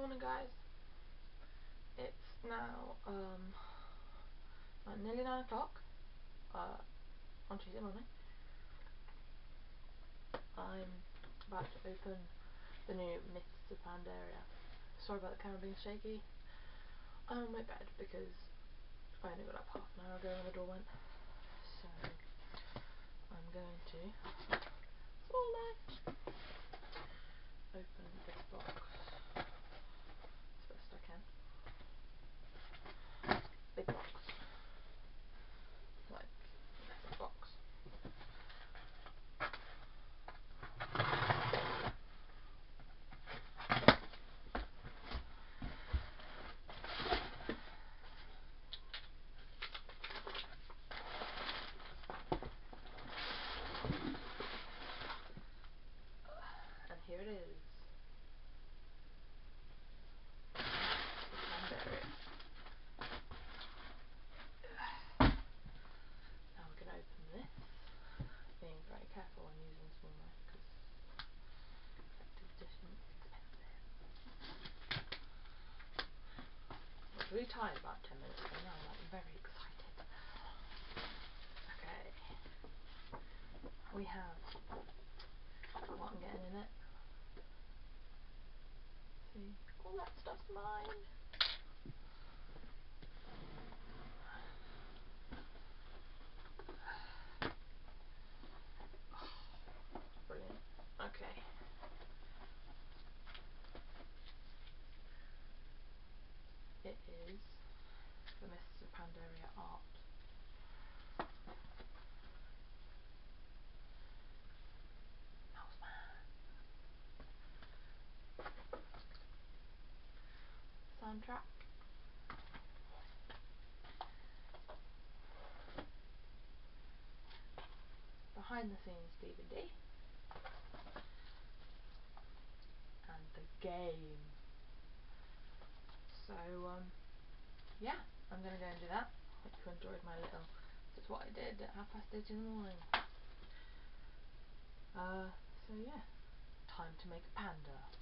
Morning guys. It's now um nearly nine o'clock uh, on Tuesday morning. I'm about to open the new Mists of Pandaria. Sorry about the camera being shaky. I'm on my bed because I only got up half an hour ago when the door went. So I'm going to slowly open this box as best I can. Big box. Like this box. And here it is. Now we're going to open this, being very careful when using a small knife because collector's edition expensive. I was really tired about 10 minutes ago, now I'm like very excited. Okay. We have what I'm getting in it. See, all that stuff's mine. Brilliant. Okay. It is the Mists of Pandaria art. Soundtrack. Behind the scenes DVD. And the game. So um yeah, I'm gonna go and do that. Hope you enjoyed my little this is what I did at half past eight in the morning. Uh so yeah. Time to make a panda.